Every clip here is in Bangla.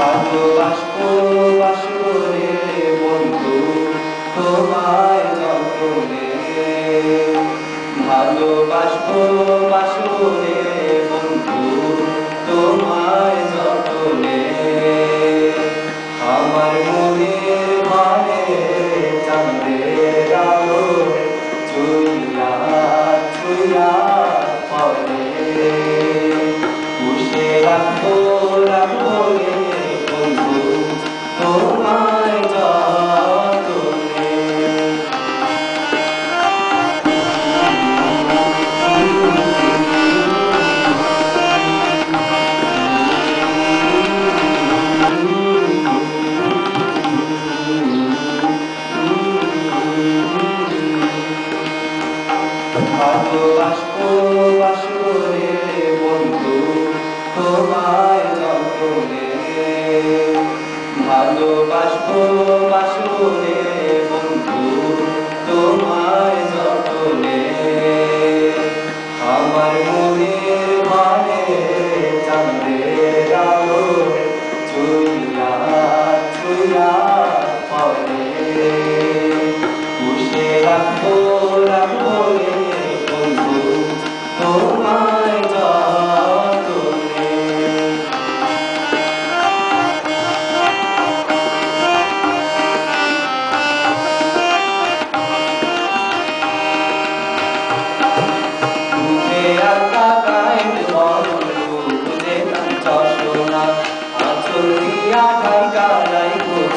ভালোবাসবো বাসবো রে বন্ধু, তোমায় যতনে। ভালোবাসবো বাসবো রে বন্ধু, তোমায় যতনে। আমার মনের ঘরে চাঁদের আলো চুইয়া চুইয়া পড়ে। পুষে রাখব রাখব ভালোবাসবো বাসবো রে বন্ধু তোমায় যতনে ভালোবাসবো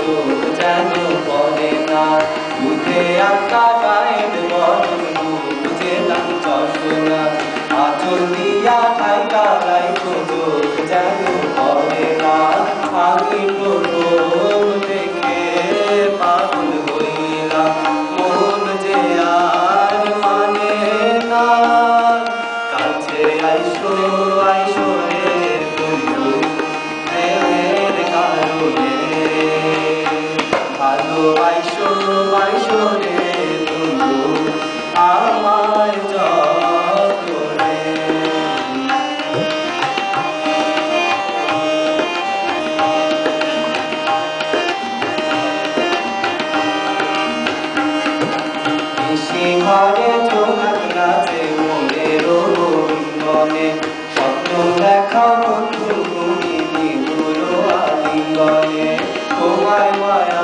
মতো যেন পড়ে না বুকে আত্মা গায়ের বরণ বুঝে তার চশমা আচল দিয়া ঠাইকা লাই খোঁজো যেন পড়ে না আমি প্রথম দেখে পাগল হইলাম মন যে আর মানে না কাছে আইসো, আইস। ভালো আইসো আইসো রে বন্ধু আমার যতনে সে ঘরে চোখ রাতে মনের মনে স্বপ্ন দেখা বন্ধু, তুমি নিগুলো আলিঙ্গনে। তোমায় মায়া